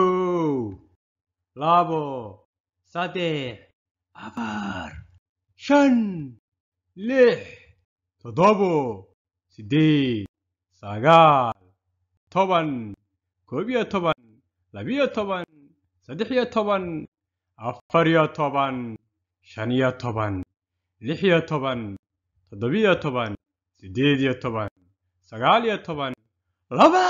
cool, labo saddex afar shan. Lix toddobo siddeed sagaal toban koob iyo toban labiyo toban saddex iyo toban afar iyo toban shan iyo toban lix iyo toban toddobiyo toban siddeed iyo toban sagaal iyo toban laba